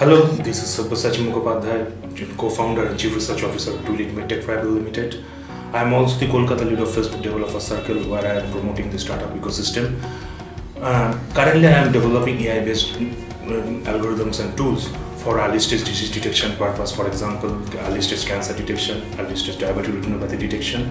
Hello, this is Sabyasachi Mukhopadhyay, co-founder and chief research officer of Tulip Medtech Private Limited. I am also the Kolkata lead of Facebook Developer Circle where I am promoting the startup ecosystem. Uh, currently, I am developing AI-based um, algorithms and tools for early stage disease detection purpose. For example, early stage cancer detection, early stage diabetic retinopathy detection.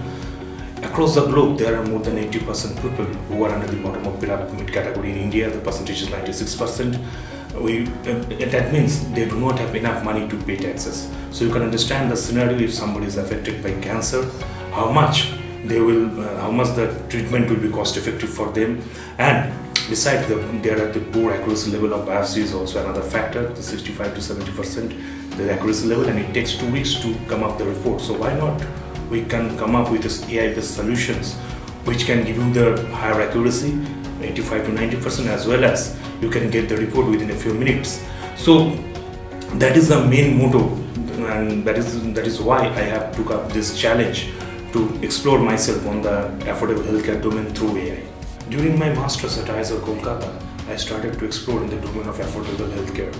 Across the globe, there are more than 80% people who are under the bottom of pyramid category. In India, the percentage is 96%. We, uh, that means they do not have enough money to pay taxes. So you can understand the scenario if somebody is affected by cancer, how much they will, uh, how much the treatment will be cost effective for them, and Besides, the, there are the poor accuracy level of biopsy is also another factor, the 65 to 70 percent the accuracy level, and it takes two weeks to come up the report. So why not? We can come up with this AI-based solutions, which can give you the higher accuracy, 85 to 90 percent, as well as you can get the report within a few minutes. So that is the main motto, and that is that is why I have took up this challenge to explore myself on the affordable healthcare domain through AI. During my master's at IISER Kolkata, I started to explore in the domain of affordable healthcare.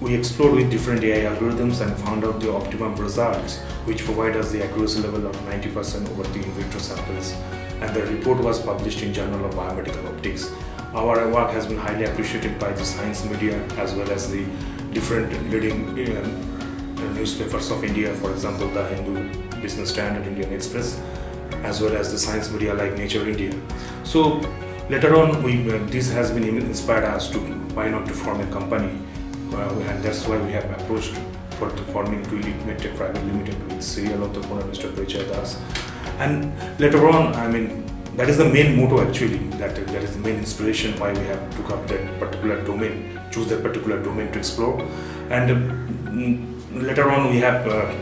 We explored with different AI algorithms and found out the optimum results, which provide us the accuracy level of 90% over the in vitro samples. And the report was published in Journal of Biomedical Optics. Our work has been highly appreciated by the science media as well as the different leading uh, newspapers of India, for example, the Hindu Business Standard, Indian Express, as well as the science media like Nature India. So later on, we uh, this has been even inspired us to why not to form a company, uh, and that's why we have approached for the forming Tulip Medtech Private Limited with serial entrepreneur Mr. Parichaya Das. And later on, I mean, that is the main motto actually. That that is the main inspiration why we have took up that particular domain, choose that particular domain to explore, and uh, later on we have. Uh,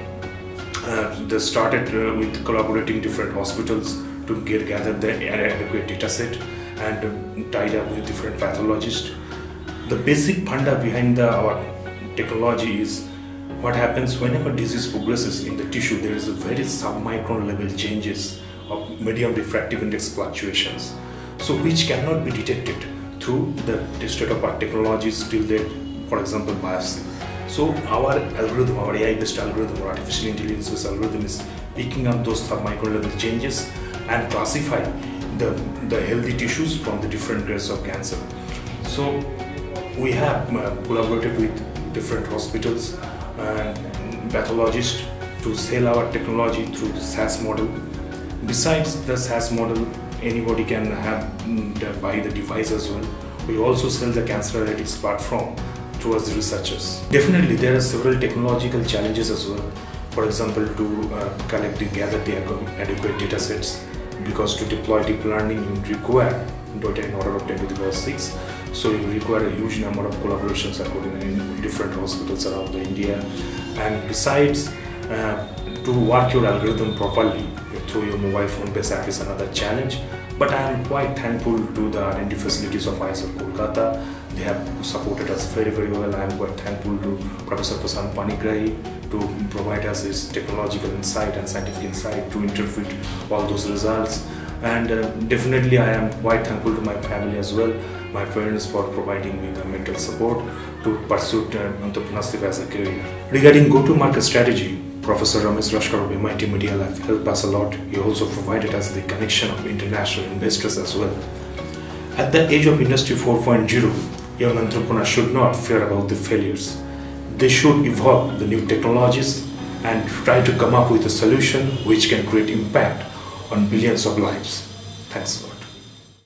uh, started uh, with collaborating different hospitals to get gather the adequate data set and uh, tied up with different pathologists. The basic funda behind the, our technology is what happens whenever disease progresses in the tissue, there is a very submicron level changes of medium refractive index fluctuations, so which cannot be detected through the state of art technologies till the, for example, biopsy. So our algorithm, our AI-based algorithm or artificial intelligence-based algorithm is picking up those submicron level changes and classify the, the healthy tissues from the different grades of cancer. So we have uh, collaborated with different hospitals and pathologists to sell our technology through the SaaS model. Besides the SaaS model, anybody can have mm, buy the device as well. We also sell the cancer analytics platform towards the researchers. Definitely, there are several technological challenges as well. For example, to uh, collect the gather the adequate data sets, because to deploy deep learning, you require data in order of 10 to the power 6. So you require a huge number of collaborations according in different hospitals around the India. And besides, uh, to work your algorithm properly through your mobile phone based app is another challenge. But I am quite thankful to the R&D facilities of IISER Kolkata they have supported us very very well. I am quite thankful to Professor Prasan Panigrahi to provide us this technological insight and scientific insight to interpret all those results. And uh, definitely I am quite thankful to my family as well, my friends for providing me the mental support to pursue entrepreneurship as a career. Regarding go-to-market strategy, Professor Ramesh Raskar of MIT Media Lab helped us a lot. He also provided us the connection of international investors as well. At the age of Industry 4.0, young entrepreneurs should not fear about the failures. They should evolve the new technologies and try to come up with a solution which can create impact on billions of lives. Thanks.